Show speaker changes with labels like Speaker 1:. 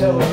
Speaker 1: tell